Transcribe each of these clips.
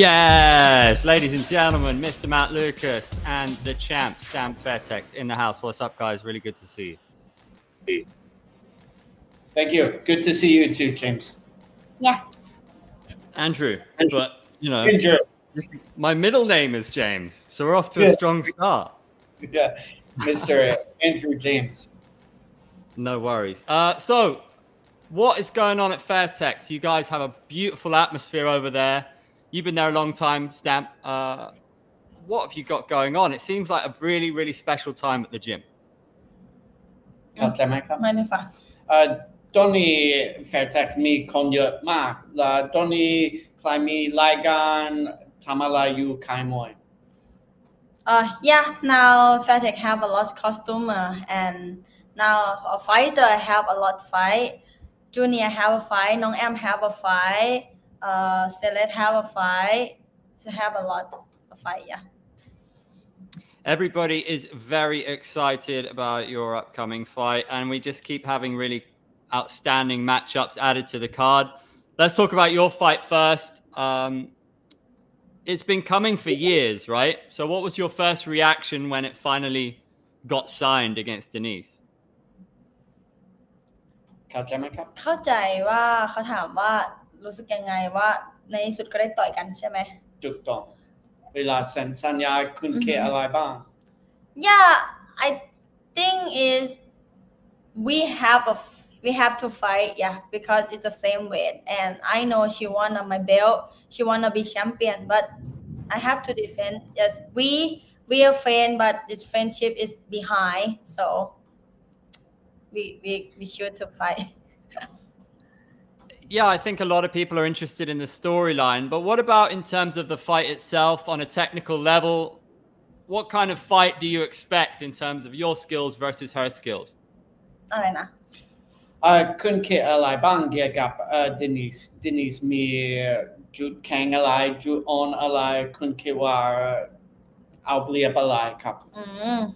Yes, ladies and gentlemen, Mr. Matt Lucas and the champ, Stamp Fairtex, in the house. What's up, guys? Really good to see you. Thank you. Good to see you too, James. Yeah. Andrew, Andrew. but you know, Andrew. my middle name is James, so we're off to a strong start. Yeah, Mr. Andrew James. No worries. Uh, so, what is going on at Fairtex? You guys have a beautiful atmosphere over there. You've been there a long time, Stamp. Uh, what have you got going on? It seems like a really, really special time at the gym. Un anni mi conja ma la Tony climbing Ligon Tamala you Kaimoi. Uh, yeah, now Fairtex have a lot customer uh, and now a fighter have a lot fight. Junior have a fight, Nong M have a fight uh, so let's have a fight. So have a lot of fight, yeah. Everybody is very excited about your upcoming fight, and we just keep having really outstanding matchups added to the card. Let's talk about your fight first. Um, it's been coming for years, right? So, what was your first reaction when it finally got signed against Denice? เข้าใจไหมครับเข้าใจว่าเขาถามว่า รู้สึกยังไงว่าในที่สุดก็ได้ต่อยกันใช่ไหมถูกต้องเวลาเซ็นสัญญาคุณเคอือฮึอะไรบ้าง Yeah, I think is we have a f- we have to fight, yeah, because it's the same weight, and I know she wanna my belt, she wanna be champion, but I have to defend. Yes, we we are friend, but this friendship is behind, so we we we should to fight. yeah, I think a lot of people are interested in the storyline, but what about in terms of the fight itself on a technical level? What kind of fight do you expect in terms of your skills versus her skills? Elena. get a lai bang dia gap uh, Denice Denice me jut kang a alai jut on a light couldn't get war uh, I'll be a balai cup. Mm.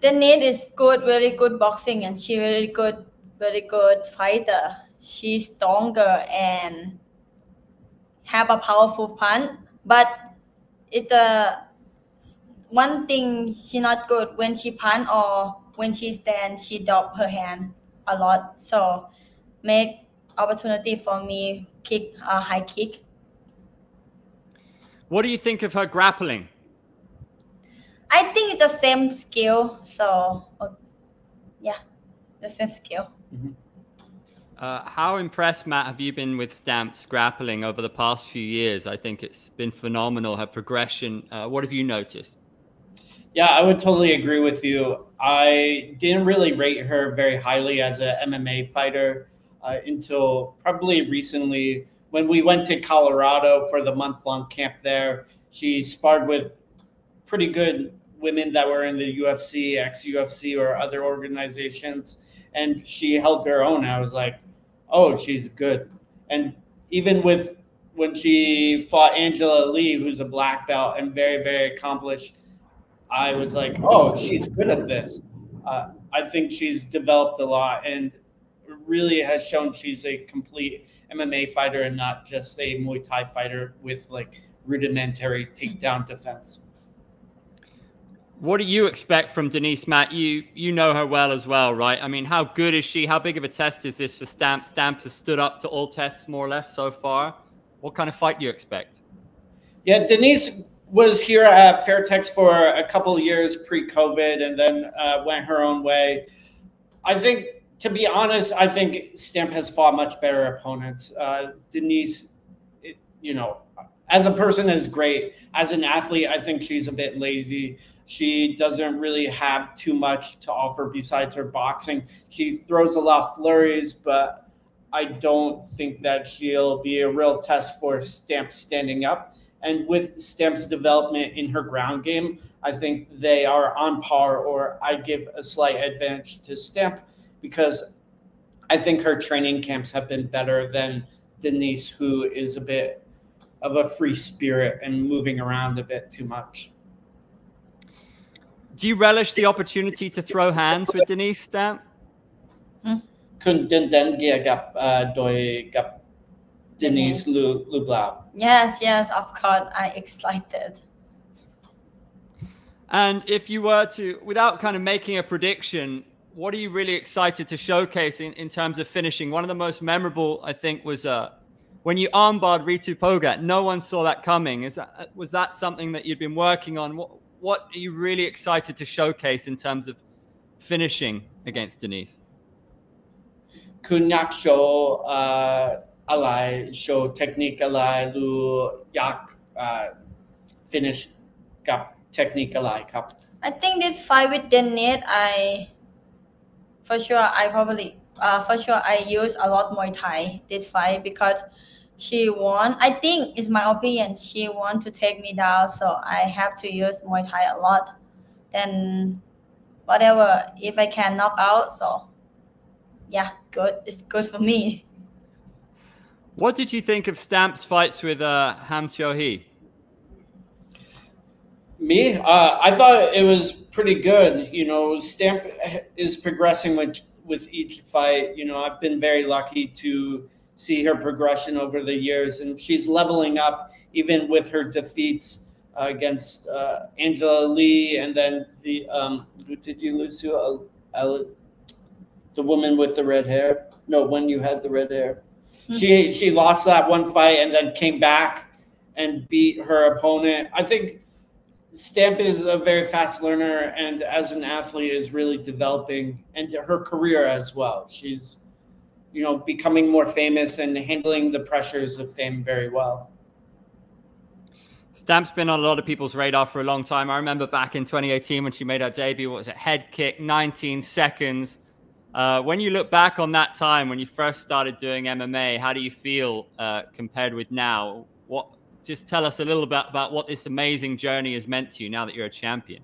Denice is good, really good boxing, and she really good, very good fighter. She's stronger and have a powerful punch, but it's uh one thing she not good when she punch or when she stand, she drop her hand a lot. So make opportunity for me kick a high kick. What do you think of her grappling? I think it's the same skill. So, uh, yeah, the same skill. Uh, how impressed, Matt, have you been with Stamp's grappling over the past few years? I think it's been phenomenal, her progression. Uh, what have you noticed? Yeah, I would totally agree with you. I didn't really rate her very highly as a MMA fighter uh, until probably recently when we went to Colorado for the month long camp there. She sparred with pretty good women that were in the UFC, ex UFC, or other organizations, and she held her own. I was like, oh, she's good. And even with when she fought Angela Lee, who's a black belt and very, very accomplished, I was like, oh, she's good at this. Uh, I think she's developed a lot and really has shown she's a complete MMA fighter and not just a Muay Thai fighter with like rudimentary takedown defense. What do you expect from Denice, Matt? You you know her well as well, right? I mean, how good is she? How big of a test is this for Stamp? Stamp has stood up to all tests more or less so far. What kind of fight do you expect? Yeah, Denice was here at Fairtex for a couple years pre-COVID, and then uh, went her own way. I think, to be honest, I think Stamp has fought much better opponents. Uh, Denice, it, you know, as a person is great. As an athlete, I think she's a bit lazy. She doesn't really have too much to offer besides her boxing. She throws a lot of flurries, but I don't think that she'll be a real test for Stamp standing up. And with Stamp's development in her ground game, I think they are on par, or I give a slight advantage to Stamp because I think her training camps have been better than Denice, who is a bit of a free spirit and moving around a bit too much. Do you relish the opportunity to throw hands with Denice Stamp? Denice Yes, yes, of course. I excited. And if you were to, without kind of making a prediction, what are you really excited to showcase in, in terms of finishing? One of the most memorable, I think, was uh, when you armbarred Ritu Phogat. No one saw that coming. Is that was that something that you'd been working on? What, what are you really excited to showcase in terms of finishing against Denice? คุณอยากโชว์อะไรโชว์เทคนิคอะไรหรืออยาก finish กับเทคนิคอะไรครับ I think this fight with Denice I for sure I probably uh, for sure I use a lot more Thai this fight because she won. I think it's my opinion. She want to take me down, so I have to use Muay Thai a lot. Then whatever, if I can knock out, so yeah, good. It's good for me. What did you think of Stamp's fights with uh, Ham Seo Hee? Me, uh, I thought it was pretty good. You know, Stamp is progressing with with each fight. You know, I've been very lucky to see her progression over the years, and she's leveling up even with her defeats uh, against uh, Angela Lee, and then the um, who did you lose to? Uh, uh, the woman with the red hair. No, when you had the red hair. She she lost that one fight and then came back and beat her opponent. I think Stamp is a very fast learner and as an athlete is really developing and her career as well. She's you know becoming more famous and handling the pressures of fame very well. Stamp's been on a lot of people's radar for a long time. I remember back in 2018 when she made her debut, what was it, head kick, 19 seconds. Uh, when you look back on that time when you first started doing MMA, how do you feel uh, compared with now? What just tell us a little bit about what this amazing journey has meant to you now that you're a champion.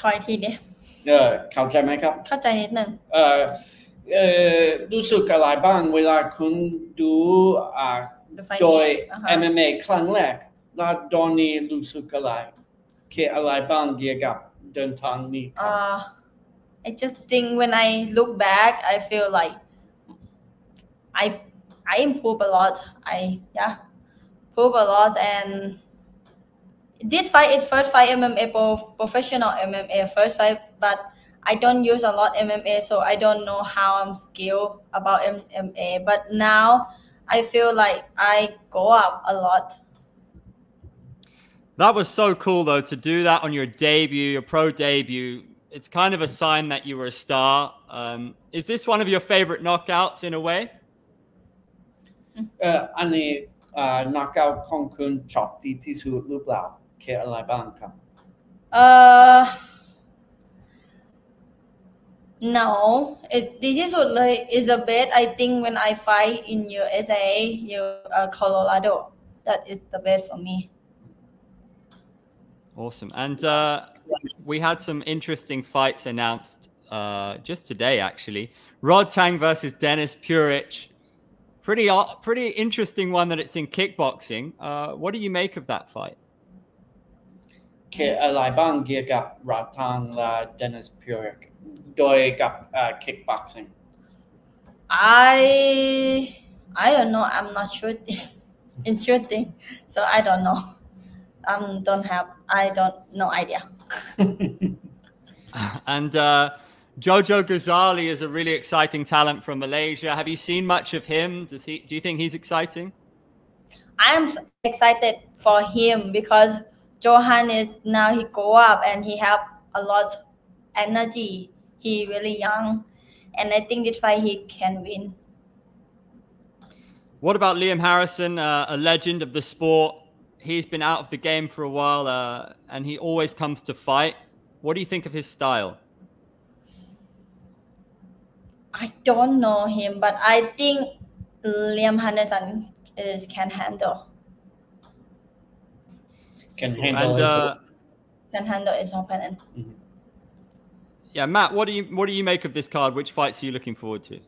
คอยทีเดียว เออเข้าใจไหมครับ เข้าใจนิดนึงเออเออรู้สึกอะไรบ้างเวลาคุณดูอ่า The fight โดยอ่าฮะ MMA ครั้งแรกแล้วตอนนี้รู้สึกอะไรคิดอะไรบ้างเกี่ยวกับเดินทางนี้ครับ Uh, I just think when I look back, I feel like I I improve a lot. I yeah, improve a lot and did fight it first fight MMA pro- professional MMA first fight, but I don't use a lot MMA, so I don't know how I'm skilled about MMA. But now I feel like I go up a lot. That was so cool, though, to do that on your debut, your pro debut. It's kind of a sign that you were a star. Um, is this one of your favorite knockouts in a way? เอ่ออันนี้อ่านักเก้าของคุณชอบดีที่สุดหรือเปล่าคิดอะไรบ้างครับ Uh, no, it, this is what like is a best I think when I fight in USA, you uh, Colorado. That is the best for me. Awesome, and uh, we had some interesting fights announced uh, just today, actually. Rodtang versus Denis Puric. Pretty, uh, pretty interesting one that it's in kickboxing. Uh, what do you make of that fight? คิดอะไรบ้างเกี่ยวกับรัฐางและเดนิสพิวริกโดยกับเอ่อ kickboxing I I don't know. I'm not shooting in shooting, so I don't know. Um, don't have. I don't no idea. And uh, Jojo Ghazali is a really exciting talent from Malaysia. Have you seen much of him? Does he? Do you think he's exciting? I am s- excited for him because Johan is now he go up and he have a lot energy. He really young, and I think this fight he can win. What about Liam Harrison, uh, a legend of the sport? He's been out of the game for a while, uh, and he always comes to fight. What do you think of his style? I don't know him, but I think Liam Henderson is can handle can handle And his uh, can handle his opponent. yeah, Matt, what do you what do you make of this card? Which fights are you looking forward to?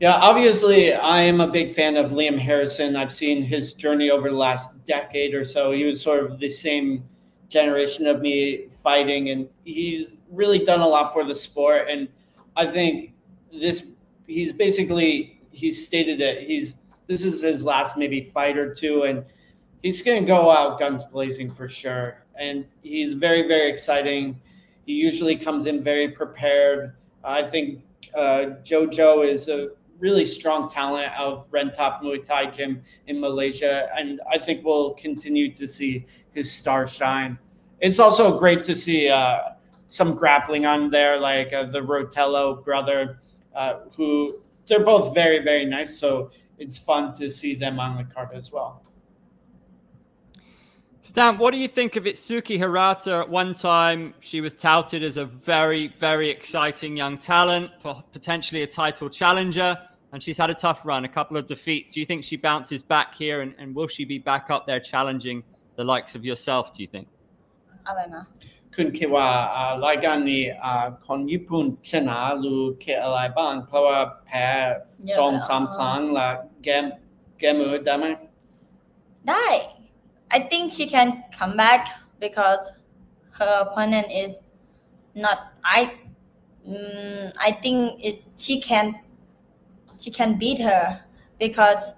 Yeah, obviously, I am a big fan of Liam Harrison. I've seen his journey over the last decade or so. He was sort of the same generation of me fighting, and he's really done a lot for the sport. And I think this, he's basically, he's stated it. He's this is his last maybe fight or two, and he's going to go out guns blazing for sure. And he's very very exciting. He usually comes in very prepared. I think uh, JoJo is a really strong talent of Rentop Muay Thai Gym in Malaysia, and I think we'll continue to see his star shine. It's also great to see uh, some grappling on there, like uh, the Ruotolo brother, uh, who they're both very very nice. So it's fun to see them on the card as well. Stamp, what do you think of Itsuki Hirata? At one time, she was touted as a very, very exciting young talent, potentially a title challenger, and she's had a tough run, a couple of defeats. Do you think she bounces back here, and, and will she be back up there challenging the likes of yourself, do you think? Elena. kun ke kon yipun chena lu ke plawa pa song sam plang la dai I think she can come back because her opponent is not. I um, I think is she can she can beat her because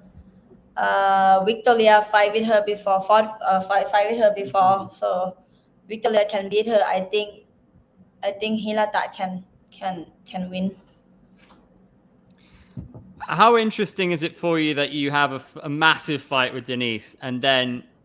uh, Victoria fight with her before fought uh, fight, fight with her before mm-hmm. so Victoria can beat her. I think I think Hilata can can can win. How interesting is it for you that you have a, a massive fight with Denice and then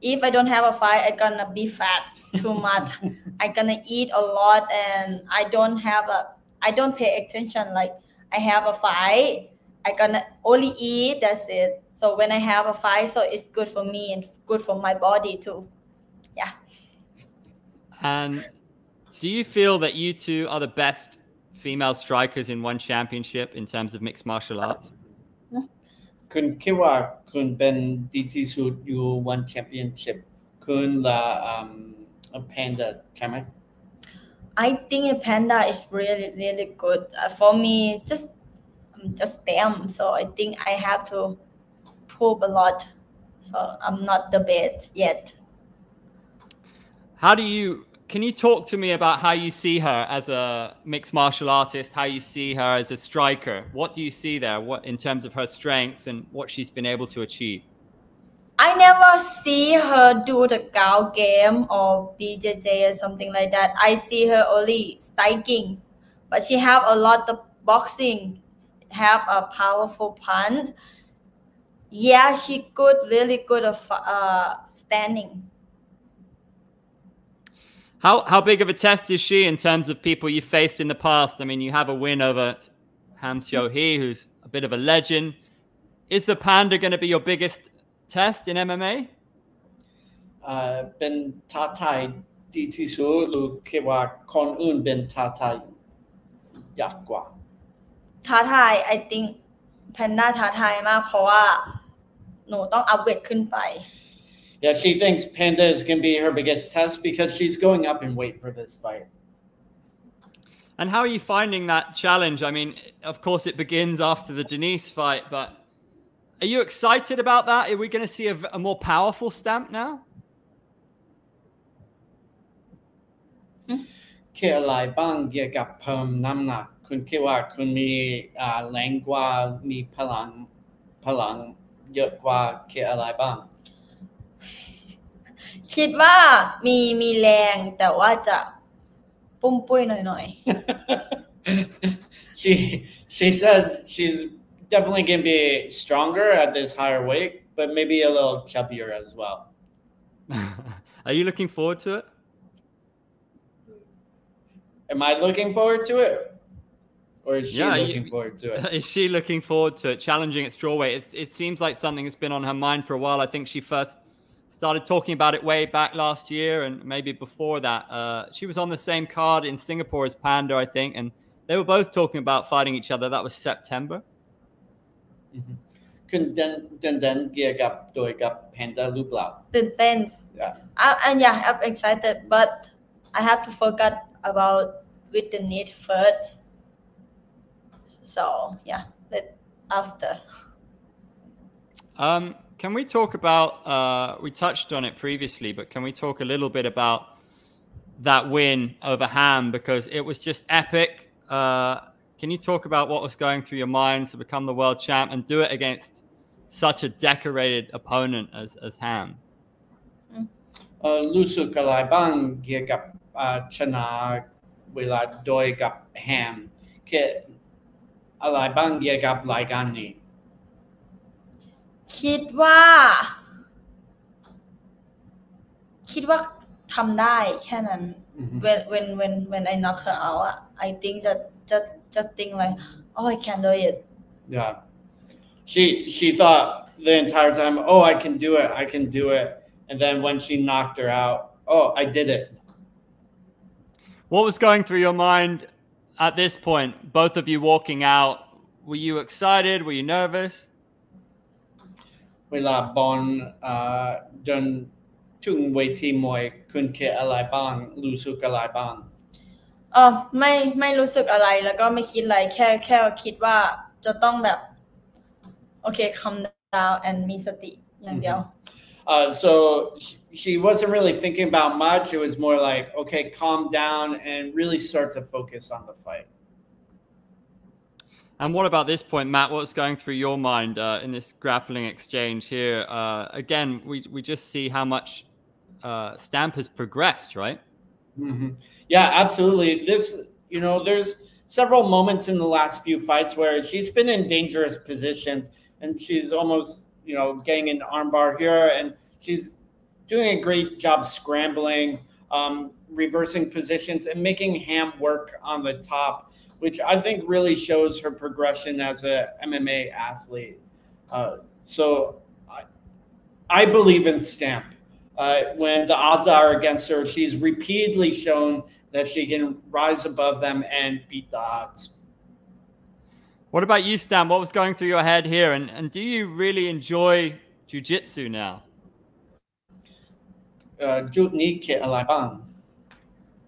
If I don't have a fight, I'm gonna be fat too much. I'm gonna eat a lot and I don't have a I don't pay attention. Like I have a fight, I gonna only eat, that's it. So when I have a fight, so it's good for me and good for my body too. Yeah. And do you feel that you two are the best female strikers in one championship in terms of mixed martial arts? คุณคิดว่าคุณเป็นดีที่สุดอยู่ one championship คุณละ um panda ใช่ไหม I think a panda is really really good uh, for me just I'm just them so I think I have to prove a lot so I'm not the best yet how do you can you talk to me about how you see her as a mixed martial artist how you see her as a striker what do you see there what in terms of her strengths and what she's been able to achieve I never see her do the Gao game or BJJ or something like that. I see her only striking, but she have a lot of boxing, have a powerful punch. Yeah, she good, really good of uh, standing. How how big of a test is she in terms of people you faced in the past? I mean, you have a win over Ham Seo Hee, who's a bit of a legend. Is the Panda going to be your biggest test in MMA? เป็นท้าทายดีที่สุดหรือคิดว่าคนอื่นเป็นท้าทายยากกว่าท้าทาย I think แพนด้าท้าทายมากเพราะว่าหนูต้องอัพเวทขึ้นไป yeah, she thinks Panda is going to be her biggest test because she's going up in weight for this fight. And how are you finding that challenge? I mean, of course, it begins after the Denice fight, but are you excited about that? Are we going to see a, a more powerful stamp now? Mm-hmm. คิดว่ามีมีแรงแต่ว่าจะปุ้มปุ้ยหน่อยๆ she she said she's definitely going to be stronger at this higher weight but maybe a little chubbier as well are you looking forward to it am i looking forward to it or is she yeah, looking you, forward to it is she looking forward to it challenging at strawweight it, it seems like something that's been on her mind for a while i think she first started talking about it way back last year and maybe before that. Uh, she was on the same card in Singapore as Panda, I think, and they were both talking about fighting each other. That was September. Mm-hmm. คุณเดินเดินเดินเกียร์กับโดยกับแพนด้าหรือเปล่า ตื่นเต้น Yeah. I, and yeah I'm excited but I have to forget about with the need first so yeah let after Um, can we talk about? Uh, we touched on it previously, but can we talk a little bit about that win over Ham because it was just epic. Uh, can you talk about what was going through your mind to become the world champ and do it against such a decorated opponent as, as Ham? Lusu Ham Kit ค่อะไรบ้างเกี่ยวกับรายการนี้ คิดว่า คิดว่าทำได้แค่นั้น อือฮึ when when when when I knock her out I think that just just think like oh I can do it Yeah. She she thought the entire time, oh, I can do it, I can do it. And then when she knocked her out, oh, I did it. What was going through your mind at this point? Both of you walking out. Were you excited? Were you nervous? เวลาบอลเอ่อเดินถึงเวทีมวยคุณคิดอะไรบ้างรู้สึกอะไรบ้างเออไม่ไม่รู้สึกอะไรแล้วก็ไม่คิดอะไรแค่แค่คิดว่าจะต้องแบบโอเค calm down and มีสติอย่างเดียว Uh, so she- she wasn't really thinking about much. It was more like, okay, calm down and really start to focus on the fight. And what about this point, Matt? What's going through your mind uh, in this grappling exchange here? Uh, again, we, we just see how much uh, Stamp has progressed, right? Mhm. Yeah, absolutely. This, you know, there's several moments in the last few fights where she's been in dangerous positions and she's almost, you know, getting an armbar here and she's doing a great job scrambling, um, reversing positions, and making Ham work on the top, which I think really shows her progression as a MMA athlete. Uh, so I, I, believe in Stamp. Uh, when the odds are against her, she's repeatedly shown that she can rise above them and beat the odds. What about you, Stan? What was going through your head here? And, and do you really enjoy jujitsu now? Uh,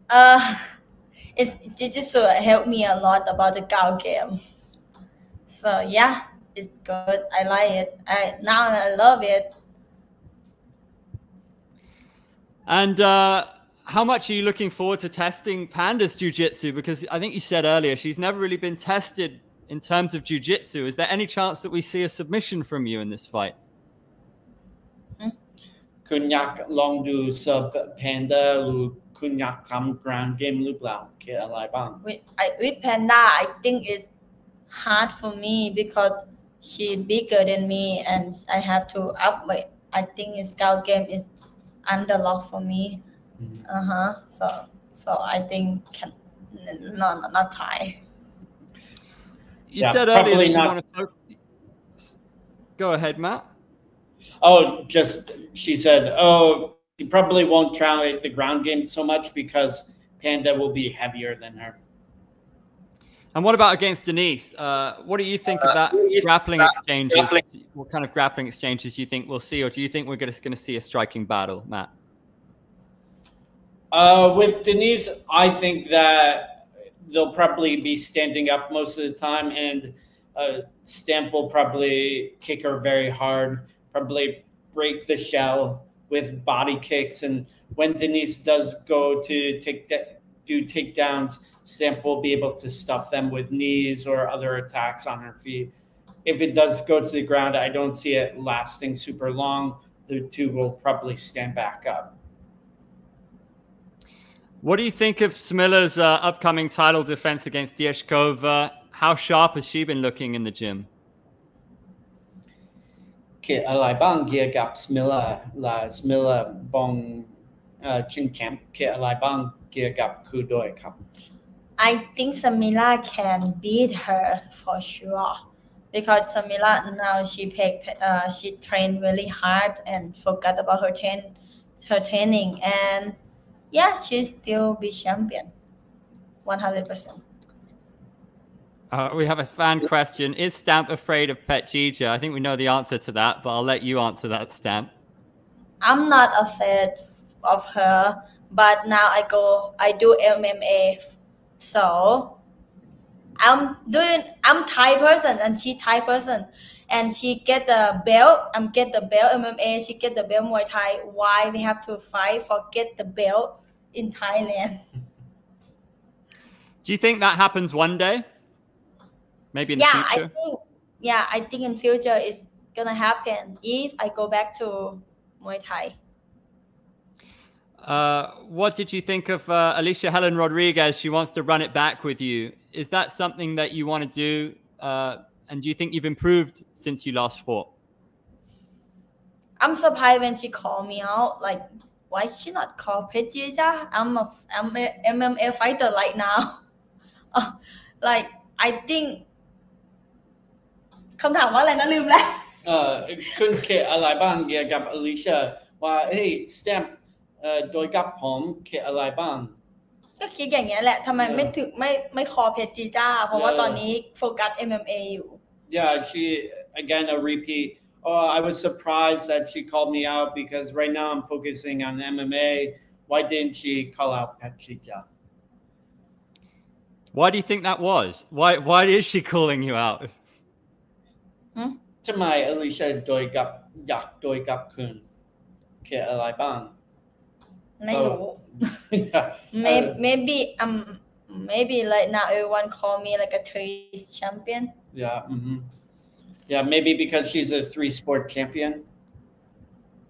uh, it's it just uh, helped me a lot about the cow game. So yeah, it's good. I like it. I now I love it. And uh, how much are you looking forward to testing Panda's jiu-jitsu? Because I think you said earlier she's never really been tested in terms of jiu-jitsu. Is there any chance that we see a submission from you in this fight? Hmm? Kunyak Longdu sub Panda Lu คุณอยากลองดูซับแพนด้าหรือคุณอยากทำ ground game หรือเปล่าคิดอะไรบ้าง with I, with Panda I think it's hard for me because she bigger than me and I have to up weight I think it's Gao game is underlock for me Mhm. uh-huh so so I think can no no not Thai You Yeah, said earlier that probably you not. want to focus. Go ahead, Matt. Oh, just she said, oh, she probably won't try the ground game so much because Panda will be heavier than her. And what about against Denice? Uh, what do you think of that grappling exchanges? What kind of grappling exchanges do you think we'll see, or do you think we're just going to see a striking battle, Matt? Uh, with Denice, I think that they'll probably be standing up most of the time, and uh, Stamp will probably kick her very hard, probably break the shell with body kicks. And when Denice does go to take do takedowns, Stamp will be able to stuff them with knees or other attacks on her feet. If it does go to the ground, I don't see it lasting super long. The two will probably stand back up. What do you think of Smilla's uh, upcoming title defense against Diachkova? How sharp has she been looking in the gym? คิดอะไรบ้างเกี่ยวกับสมิลเลอร์และสมิลเลอร์บองชิงแชมป์คิดอะไรบ้างเกี่ยวกับคู่ด้วยครับ I think Samila can beat her for sure because Samila now she picked uh, she trained really hard and forgot about her train her training and yeah she's still be champion 100% Uh, we have a fan question. Is Stamp afraid of Pet Phetjeeja? I think we know the answer to that, but I'll let you answer that, Stamp. I'm not afraid of her, but now I go, I do MMA. So I'm doing, I'm Thai person and she Thai person. And she get the belt, I'm get the belt MMA, she get the belt Muay Thai. Why we have to fight for get the belt in Thailand? Do you think that happens one day? Maybe in yeah, the future? I think yeah, I think in future it's gonna happen if I go back to Muay Thai. Uh, what did you think of uh, Allycia Hellen Rodrigues? She wants to run it back with you. Is that something that you want to do? Uh, and do you think you've improved since you last fought? I'm surprised when she called me out. Like, why she not call Phetjeeja? I'm a I'm a MMA fighter right now. Like, I think คำถามว่าอะไรนะลืมแล้วเอ่อคุณคิดอะไรบ้างเกี่ยวกับอลิเชียว่าเฮ้ยสแตมป์เอ่อโดยกับผมคิดอะไรบ้าง ก็คิดอย่างเงี้ยแหละทำไมไม่ถึงไม่ไม่คอเพจจีจ้า เพราะว่าตอนนี้โฟกัส MMA อยู่ Yeah, she again a repeat. Oh, I was surprised that she called me out because right now I'm focusing on MMA. Why didn't she call out Petrija? Why do you think that was? Why why is she calling you out? ทำไมอลิเชียโดยกับอยากโดยกับคุณคิดอะไรบ้าง ไม่รู้ yeah. maybe maybe um maybe like now everyone call me like a three champion Yeah. hmm Yeah, maybe because she's a three sport champion.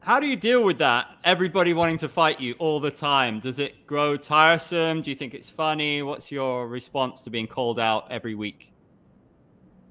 How do you deal with that? Everybody wanting to fight you all the time. Does it grow tiresome? Do you think it's funny? What's your response to being called out every week?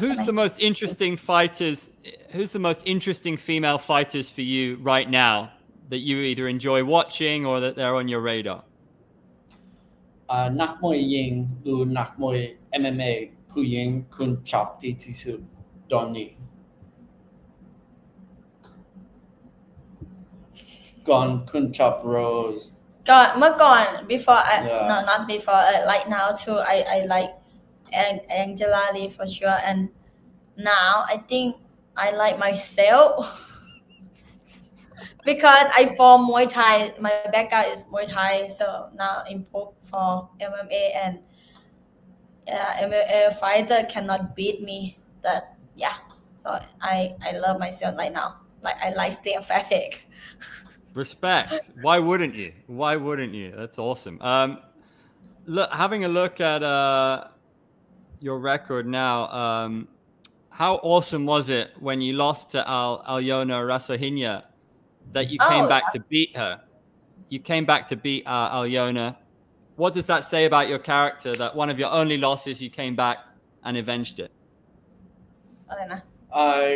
Who's the most interesting fighters? Who's the most interesting female fighters for you right now that you either enjoy watching or that they're on your radar? เอ่อนักมวยหญิงหรือนักมวย MMA ผู้หญิงคุณชอบที่ที่สุดตอนนี้ก่อนคุณชอบโรส ก่อนเมื่อก่อน before I Yeah. no not before I like now too I I like an- Angela Lee for sure and now I think I like myself because I form Muay Thai my background is Muay Thai so now improve for MMA and yeah MMA fighter cannot beat me that yeah so I I love myself right now like I like stay athletic Respect. Why wouldn't you? Why wouldn't you? That's awesome. Um, look, having a look at uh, your record now. Um, how awesome was it when you lost to Al Alyona Rassohyna that you came oh, back yeah. to beat her? You came back to beat uh, Alyona. What does that say about your character that one of your only losses you came back and avenged it? I, Elena. Uh,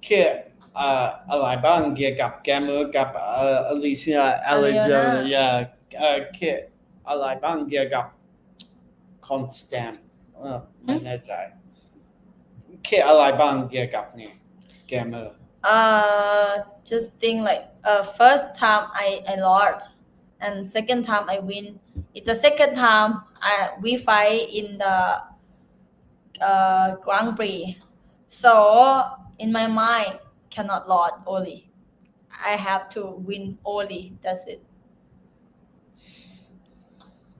kid, uh, Alibanga gap gamma gap uh, Alicia Alyona, yeah, uh, kid, Alibanga gap constant. ไรบ้างเกี่ยวกับแกมือกับเอ่ออลิเซียเอลิเจอ Aliona ร์yeah เอ่อคิดอะไรบ้างเกี่ยวกับคอนสแตมเออไม่แน่ใจคิดอะไรบ้างเกี่ยวกับนี่แกมือ Uh, just think like uh, first time I I lost, and second time I win. It's the second time I we fight in the uh Grand Prix. So in my mind, cannot lose only. I have to win only. That's it.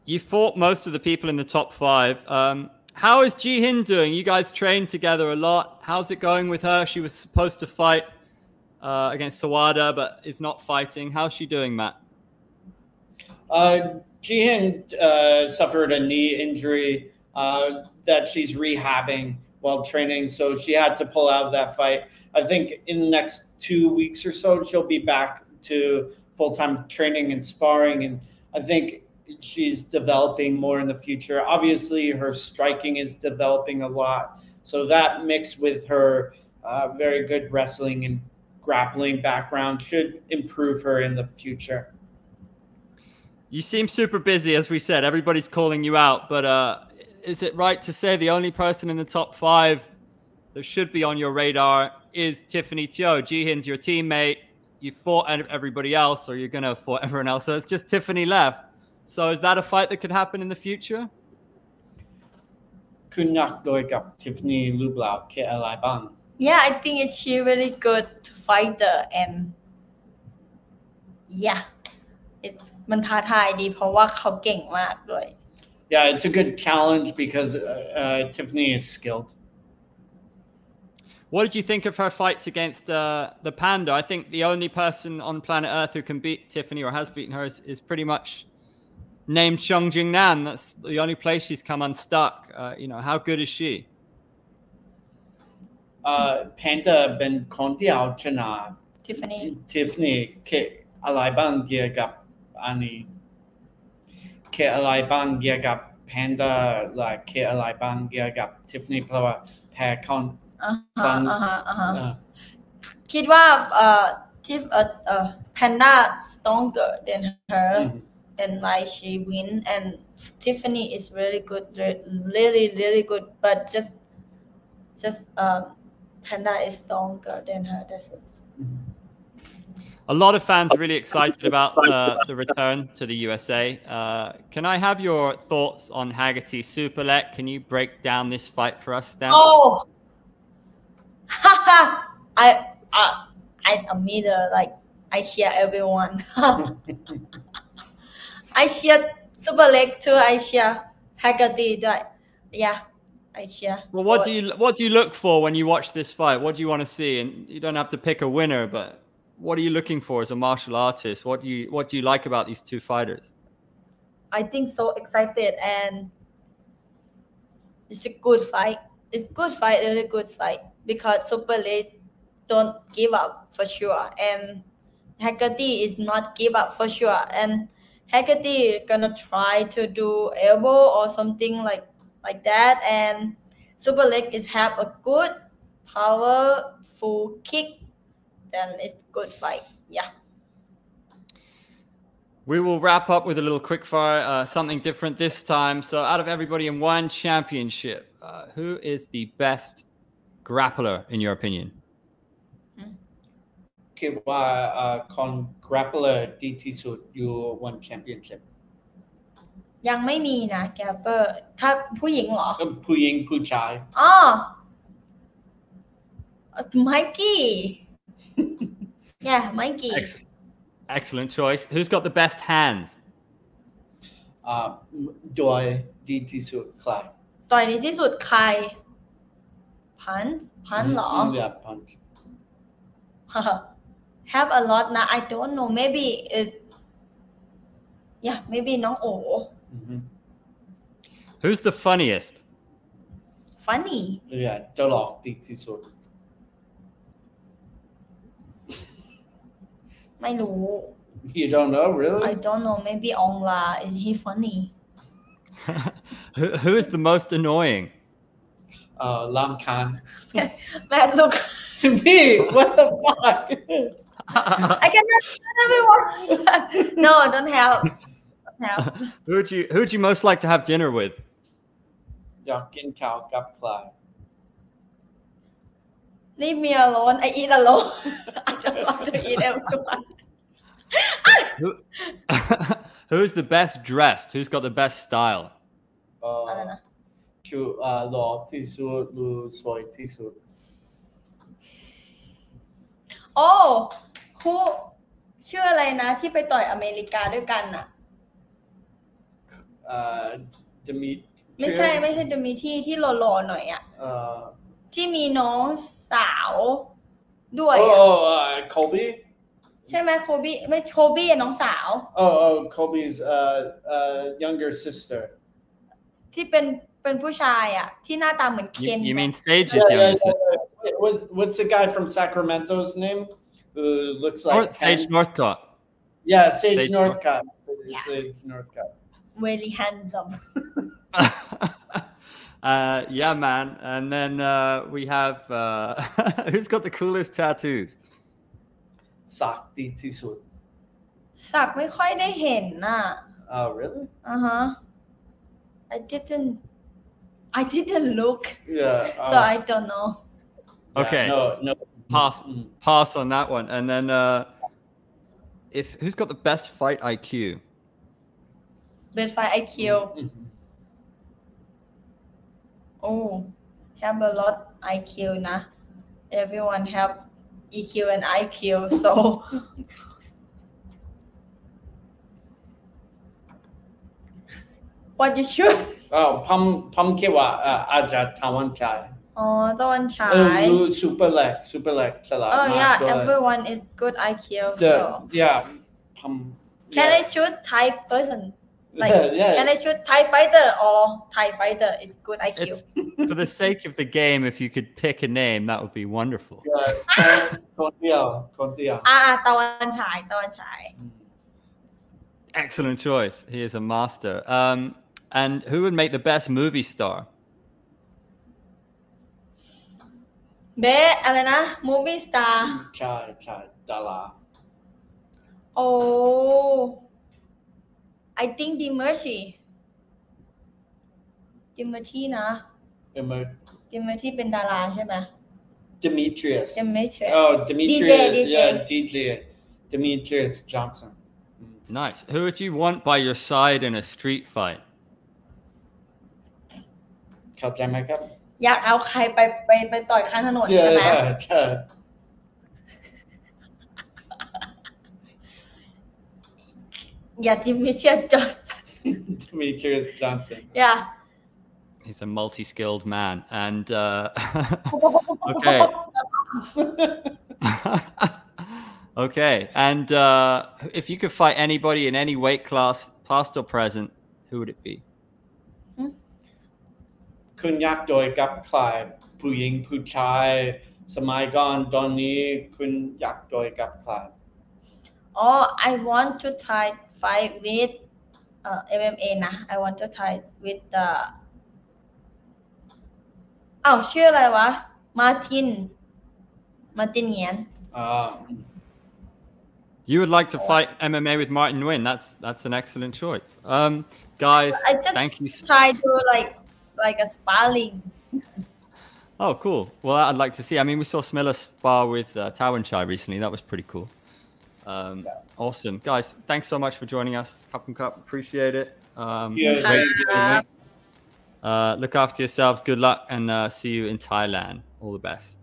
You fought most of the people in the top five. Um, how is Jihin doing? You guys trained together a lot. How's it going with her? She was supposed to fight uh, against Sawada, but is not fighting. How's she doing, Matt? Uh, Jihin uh, suffered a knee injury uh, that she's rehabbing while training, so she had to pull out of that fight. I think in the next two weeks or so, she'll be back to full time training and sparring. And I think she's developing more in the future. Obviously, her striking is developing a lot. So that mixed with her uh, very good wrestling and grappling background should improve her in the future. You seem super busy, as we said. Everybody's calling you out, but uh, is it right to say the only person in the top five that should be on your radar is Tiffany Teo? Jihin's your teammate. You fought everybody else, or you're gonna fight everyone else. So it's just Tiffany left. So is that a fight that could happen in the future? คุณนักโดยกับ Tiffany รูปล่าแค่อะไรบ้าง Yeah, I think it's she really good fighter and yeah, it มันท้าทายดีเพราะว่าเขาเก่งมากด้วย Yeah, it's a good challenge because uh, uh, Tiffany is skilled. What did you think of her fights against uh, the Panda? I think the only person on planet Earth who can beat Tiffany or has beaten her is, is pretty much named Xiong Jingnan. That's the only place she's come unstuck. Uh, you know, how good is she? Uh, Panda Ben Conti Alchana. Tiffany. Tiffany. Ke Alaiban Giagap Ani. Ke Alaiban Giagap Panda. Like Ke Alaiban Giagap Tiffany Plawa Pacon. Uh-huh, uh-huh, uh-huh. Uh huh. Uh huh. Uh huh. Panda stronger than her mm -hmm and like she win and Tiffany is really good really really good but just just um Panda is stronger than her that's it A lot of fans are really excited about uh, the return to the USA. Uh, can I have your thoughts on Haggerty Superlek? Can you break down this fight for us, Stan? oh haha I I I am either like I cheer everyone Asia Super League to Aisha, Haggerty. Yeah. Aisha. Well, what do you what do you look for when you watch this fight? What do you want to see? And you don't have to pick a winner, but what are you looking for as a martial artist? What do you what do you like about these two fighters? I think so excited and it's a good fight. It's good fight, really good fight because Superlek don't give up for sure and Haggerty is not give up for sure and Haggerty gonna try to do elbow or something like like that and Superlek is have a good powerful kick then it's good fight. Yeah. We will wrap up with a little quick fire, uh, something different this time. So, out of everybody in one championship, uh, who is the best grappler in your opinion? คิดว่าเอ่อ con grappler ดีที่สุดอยู่ one championship ยังไม่มีนะแกเปอร์ถ้าผู้หญิงเหรอ ก็ผู้หญิงผู้ชายอ๋อไมกี้ yeah ไมกี้ Ex- excellent choice. Who's got the best hands? อ่าโดยดีที่สุดใครต่อยดีที่สุดใคร พันพันเหรอ Yeah, punch have a lot นะ I don't know maybe is yeah maybe น้องโอ Mhm. Who's the funniest? funny Yeah เจ้าหลอกดีที่สุด ไม่รู้ You don't know really I don't know maybe อองลา is he funny who, who is the most annoying? เอ่อลามคาน แม่ลูก me what the fuck I cannot tell everyone no don't help don't help who would you who would you most like to have dinner with? อยากกินข้าวกับใคร leave me alone I eat alone I don't want to eat everyone Who, who's the best dressed? Who's got the best style? เอ่อ อะไรนะ คือเอ่อหล่อที่สุดหรือสวยที่สุด โ อ้ฮูชื่ออะไรนะ ที่ไปต่อยอเมริกาด้วยกันน่ะเอ่อจะมีไม่ใช่ไม่ใช่จะมีที่ที่หล่อๆหน่อยอะเอ่อที่มีน้องสาวด้วยโอ้อะโอ้เอ่อ Kobe ใช่ไหมโคบี้ไม่โคบี้น้องสาว oh oh Kobe's uh uh younger sister ที่เป็นเป็นผู้ชายอะที่หน้าตาเหมือนเคน You, you mean Sage's Yeah, yeah, younger yeah, sister? yeah. What, what's the guy from Sacramento's name who looks like Or Sage Ken? Northcott. Yeah, Sage, Sage Northcott. Yeah. Sage Northcott. very handsome. uh, yeah, man. And then uh, we have uh, who's got the coolest tattoos? สักดีที่สุด สักไม่ค่อยได้เห็นน่ะ Oh, really? อ่าฮะ I didn't I didn't look Yeah. so uh, I don't know yeah, Okay. No, no. Pass, mm-hmm. pass on that one. And then, uh, if who's got the best fight IQ? Best fight IQ. Mm-hmm. oh, have a lot IQ, nah. Everyone have EQ and IQ, so. what you should? Oh, Pam Pam Kiwa uh, Aja Tawanchai. Oh, Tawanchai. Oh, Superlek, super lag, salah. Oh yeah, everyone is good IQ. The, so. Yeah. Um, can yeah. I shoot Thai person? Like, yeah, yeah. can I shoot Thai fighter or Thai fighter is good IQ? It's, for the sake of the game, if you could pick a name, that would be wonderful. Yeah, Ah, ah Tawanchai, Tawan Chai. Excellent choice. He is a master. Um, and who would make the best movie star? เบสอะไรนะ movie star ใช่ใช่ดารา oh I think Dimercy Dimercy นะ เอเมอร์ Dimercy เป็นดาราใช่ไหม Demetrius Dimercy oh Demetrius DJ DJ. yeah DJ Demetrius Johnson Nice. Who would you want by your side in a street fight? เข้าใจไหมครับ อยากเอาใครไปไปไปต่อยข้างถนน ใช่ ใช่ไหม ใช่ อย่าดิมิเชียจอด Demetrius Johnson อย่า He's a multi-skilled man. And uh, okay. okay. And uh, if you could fight anybody in any weight class, past or present, who would it be? คุณอยากโดยกับใครผู้หญิงผู้ชาย สมัยก่อนตอนนี้คุณอยากโดยกับใคร อ๋อ I want to try fight with เอ่อ MMA นะ I want to try with the อ้าวชื่ออะไรวะ มาติน มาตินเงียน อ่า You would like to fight MMA with Martin Nguyen. That's that's an excellent choice. Um, guys, I just thank you. s- try to like like a sparring Oh, cool. Well, I'd like to see. I mean, we saw Smilla spar with uh, Tawanchai recently. That was pretty cool. Um, awesome, guys. Thanks so much for joining us. Cup and Cup, appreciate it. Um, Yeah, great to yeah. Uh, look after yourselves. Good luck, and uh, see you in Thailand. All the best.